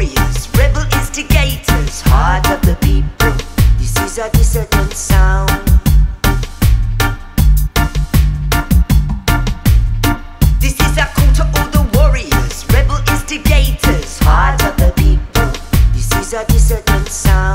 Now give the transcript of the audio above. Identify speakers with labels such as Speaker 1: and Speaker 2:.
Speaker 1: warriors, rebel instigators, heart of the people. This is a dissident sound. This is a call to all the warriors, rebel instigators, heart of the people. This is a dissident sound.